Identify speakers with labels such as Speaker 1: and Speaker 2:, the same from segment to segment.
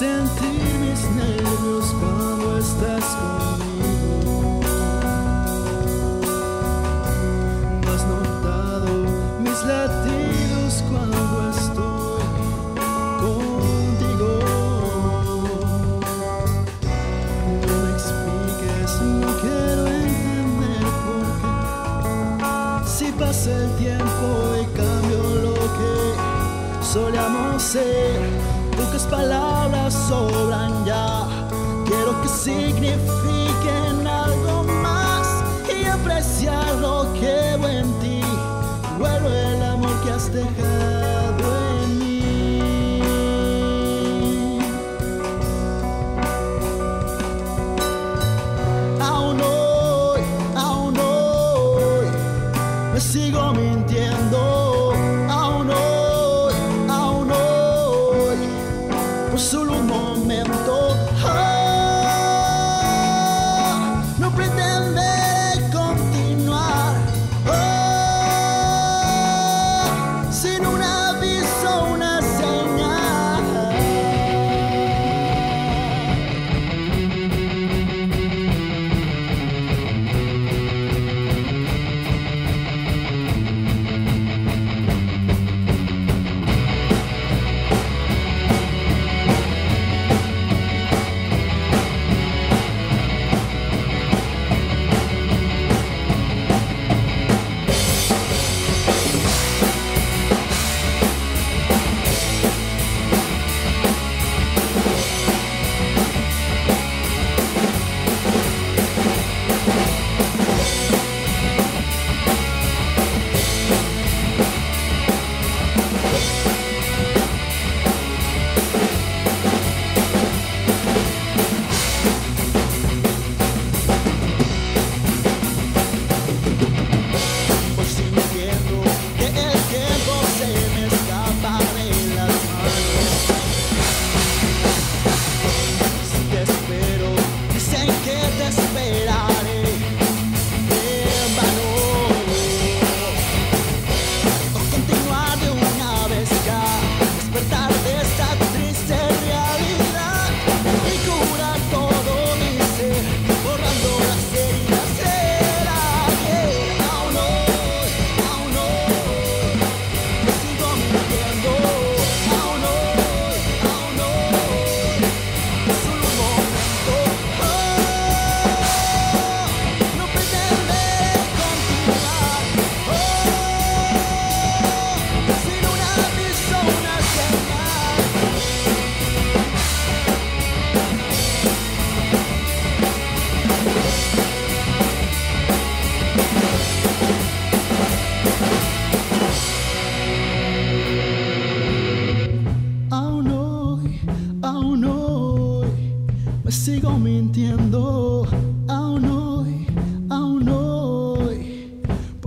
Speaker 1: sentir mis nervios cuando estás conmigo. Has notado mis latidos cuando estoy contigo. No me expliques, no quiero entender por qué. Si pasa el tiempo y cambio lo que solíamos ser pocas palabras sobran ya. Quiero que signifiquen algo más y apreciar lo que veo en ti. Vuelvo el amor que has dejado. solo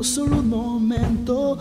Speaker 1: por solo momento.